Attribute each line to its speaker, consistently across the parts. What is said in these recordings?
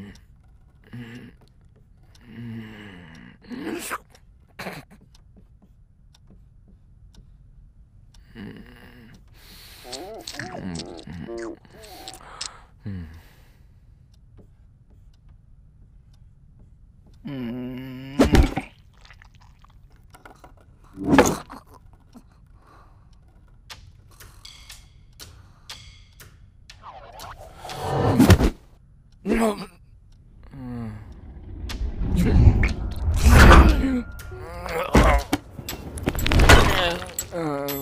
Speaker 1: Mm-hmm.
Speaker 2: Ugh. Uh.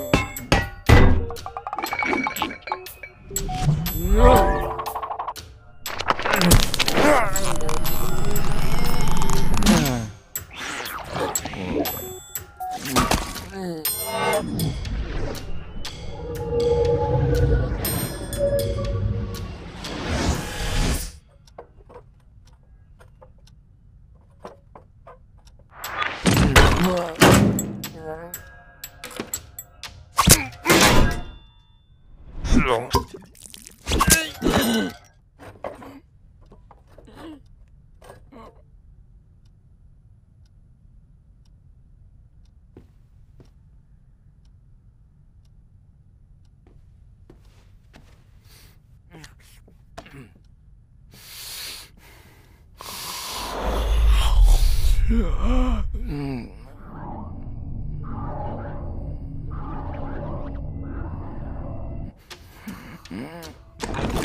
Speaker 1: よ。Yeah. Mm-hmm.